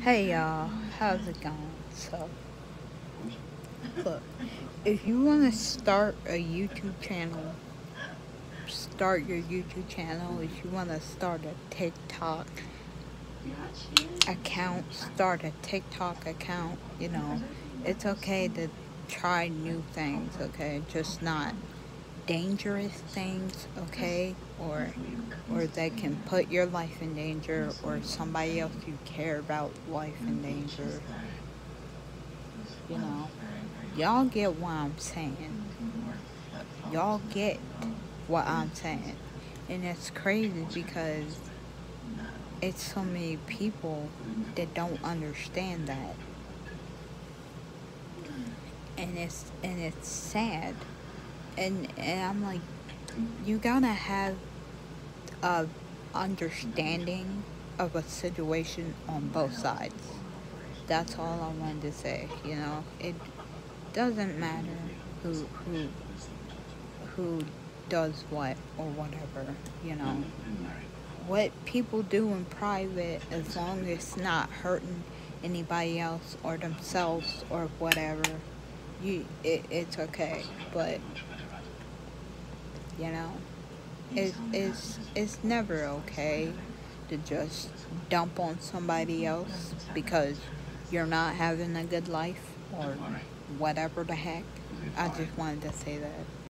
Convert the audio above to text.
Hey y'all, how's it going? So, look, if you want to start a YouTube channel, start your YouTube channel. If you want to start a TikTok account, start a TikTok account. You know, it's okay to try new things, okay? Just not dangerous things, okay? Or or that can put your life in danger or somebody else you care about life in danger. You know. Y'all get what I'm saying. Y'all get what I'm saying. And it's crazy because it's so many people that don't understand that. And it's and it's sad. And and I'm like you gotta have a understanding of a situation on both sides. That's all I wanted to say, you know. It doesn't matter who who who does what or whatever, you know. What people do in private, as long as it's not hurting anybody else or themselves or whatever, you it, it's okay. But you know, it, it's it's never okay to just dump on somebody else because you're not having a good life or whatever the heck. I just wanted to say that.